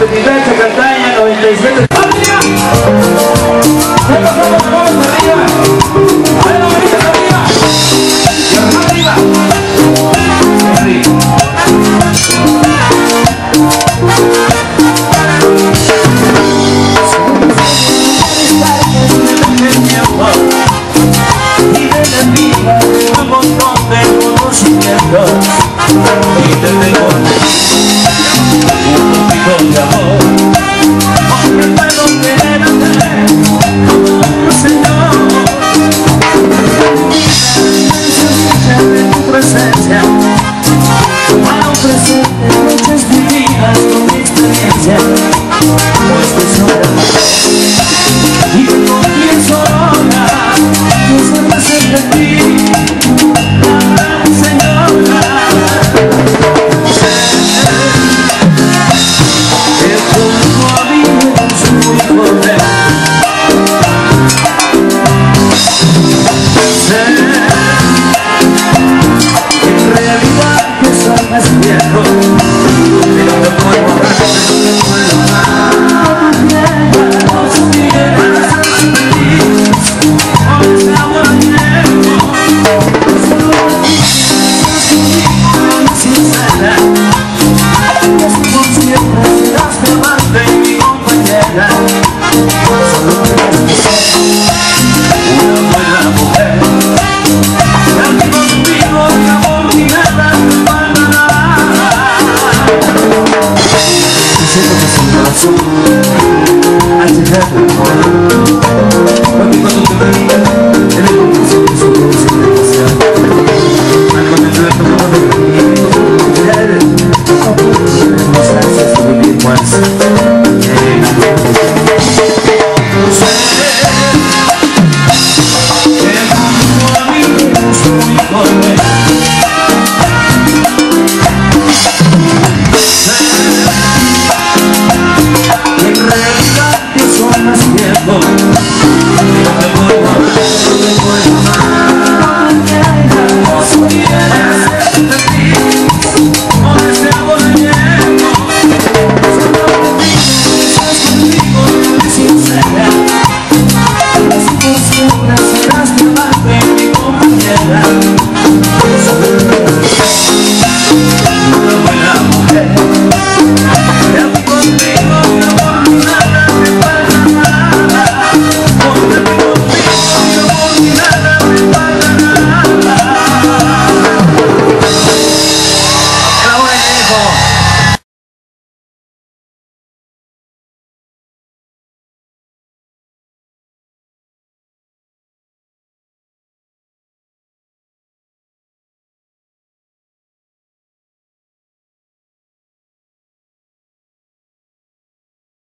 73, Cantaña, 97. Yeah. fall.